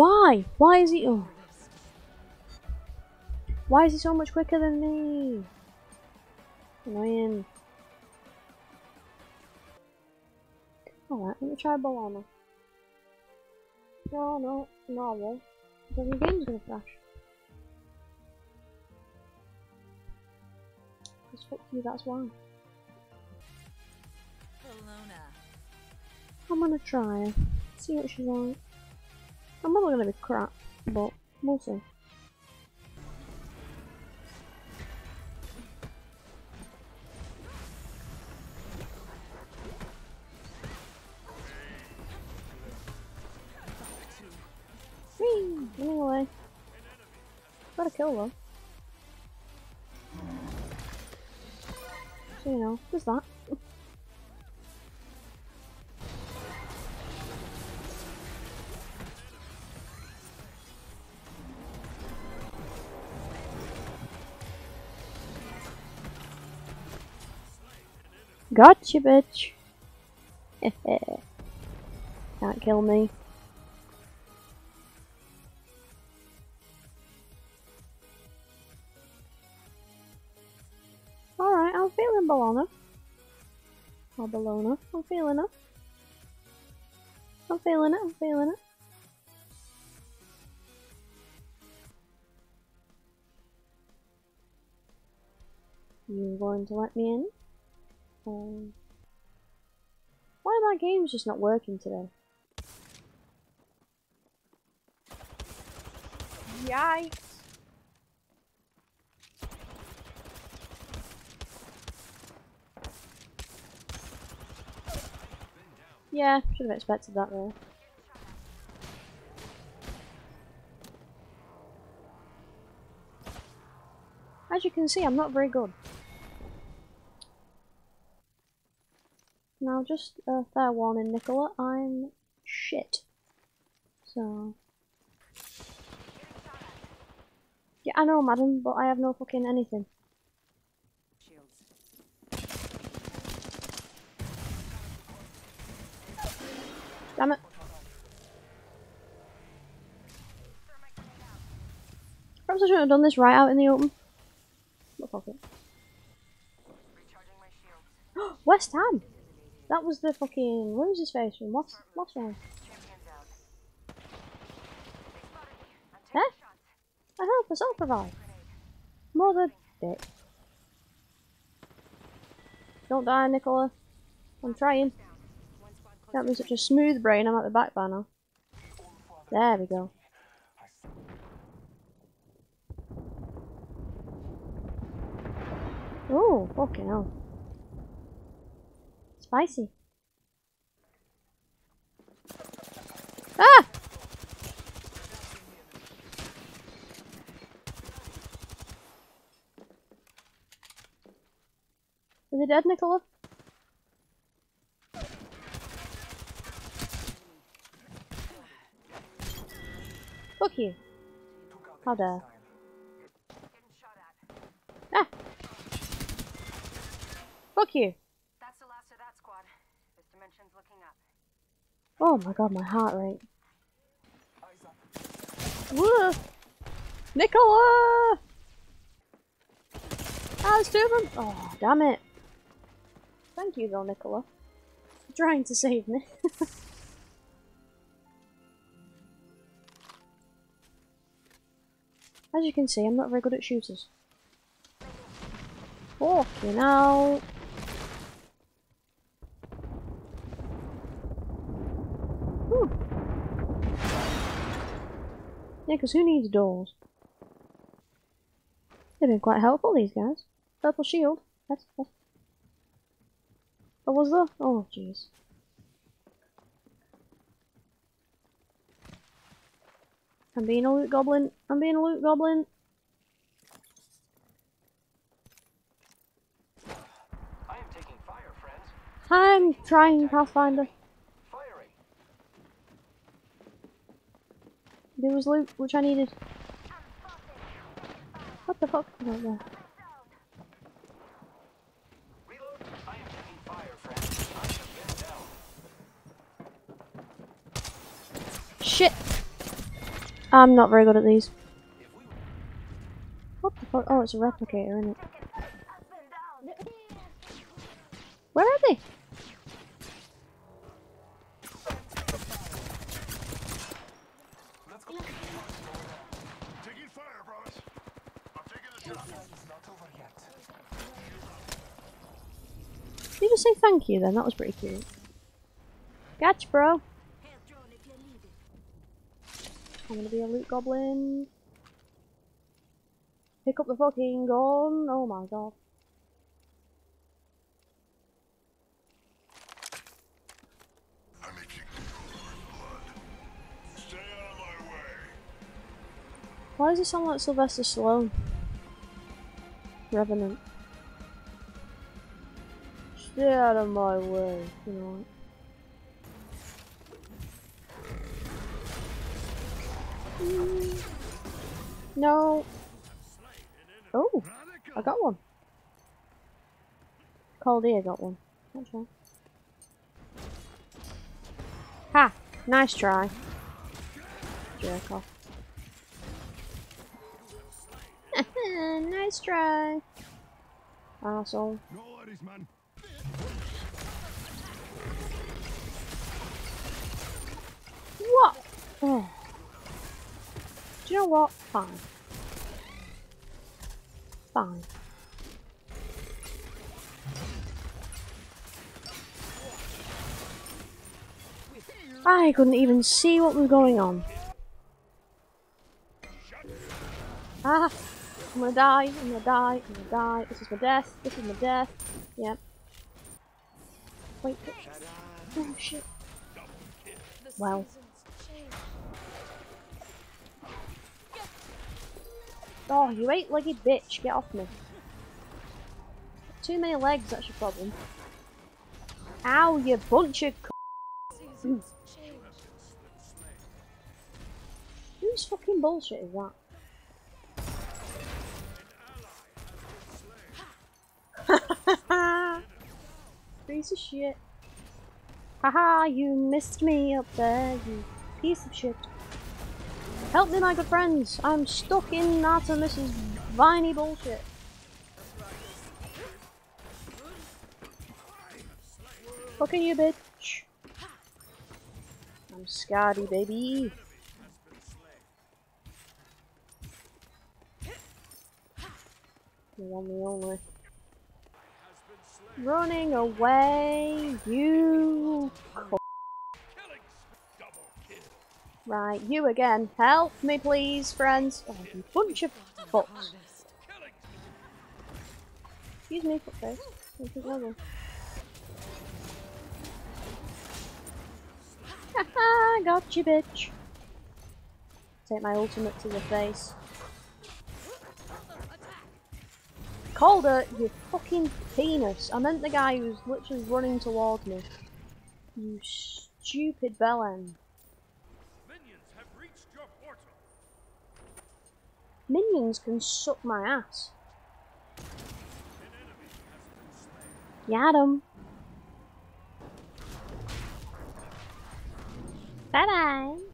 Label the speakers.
Speaker 1: Why? Why is he? Oh. Why is he so much quicker than me? Annoying. Alright, let me try Bologna. No, no, normal. Because your game's gonna crash. Because fuck you, that's why.
Speaker 2: Bologna.
Speaker 1: I'm gonna try her. See what she's like. I'm probably gonna be crap, but we'll see. Whee! Away. Got a kill though. So you know, there's that. Gotcha, bitch. Can't kill me. Alright, I'm feeling Bologna. Or Bologna. I'm feeling it. I'm feeling it, I'm feeling it. You going to let me in? Why are my games just not working today? Yikes! Yeah, should have expected that though. As you can see, I'm not very good. Now, just a fair warning, Nicola, I'm shit. So. Yeah, I know, madam, but I have no fucking anything. Damn it. Perhaps I shouldn't have done this right out in the open. But fuck it. West Ham! That was the fucking. Where was his face from? What's, what's wrong? Huh? I help us all provide. Mother dick. Don't die, Nicola. I'm trying.
Speaker 2: Squad close.
Speaker 1: Such a smooth brain, I'm at the back now. There we go. Oh, fucking hell. Spicy. Ah! Is he dead, Nicola? Fuck you. How dare. Ah! Fuck you.
Speaker 2: That's the last of that squad. This dimension's looking up.
Speaker 1: Oh my god, my heart rate. Woo! Nicola! Ah, there's two of them! Oh, damn it. Thank you though, Nicola. For trying to save me. As you can see, I'm not very good at shooters. Fucking hell. Yeah, because who needs doors? They've been quite helpful, these guys. Purple shield. That's, that's... What was that? Oh, jeez. I'm being a loot goblin. I'm being a loot goblin.
Speaker 3: I am taking fire, friends.
Speaker 1: I'm trying Pathfinder. There was loot, which I needed. What the fuck? Oh,
Speaker 3: am pinned down.
Speaker 1: Shit! I'm not very good at these. What the fuck? Oh, it's a replicator, isn't it? Where are they?
Speaker 3: Let's go.
Speaker 4: Taking fire, brothers. I'm taking the shot.
Speaker 3: It's not over yet.
Speaker 1: Did you just say thank you then? That was pretty cute. Gotcha, bro. I'm gonna be a loot goblin. Pick up the fucking gun. Oh my god.
Speaker 4: I'm itching to draw blood. Stay out of my way.
Speaker 1: Why does it sound like Sylvester Stallone? Revenant. Stay out of my way, you know. Mm. No. Oh, I got one. Cold ear got one. Right. Ha! Nice try. Jerk off. Nice try. Asshole.
Speaker 4: No worries, man.
Speaker 1: What? Oh. Do you know what? Fine. Fine. I couldn't even see what was going on. Ah! I'm gonna die, I'm gonna die, I'm gonna die. This is my death, this is my death. Yep. Wait. Oh shit. Well. Oh, you eight-legged bitch, get off me. Too many legs, that's your problem. Ow, you bunch of c-. Whose fucking bullshit is that? Piece of shit. Haha, you missed me up there, you piece of shit. Help me, my good friends. I'm stuck in Artemis's viney bullshit. Fucking you, bitch. I'm Scotty, baby. You want me only. Running away, you. Right, you again. Help me, please, friends. Oh, you bunch of fucks. Excuse me, fuckface. Haha, got you, bitch. Take my ultimate to the face. Calder, you fucking penis. I meant the guy who was literally running towards me. You stupid bellend.
Speaker 4: Minions have reached your portal.
Speaker 1: Minions can suck my ass. Got him. Bye bye.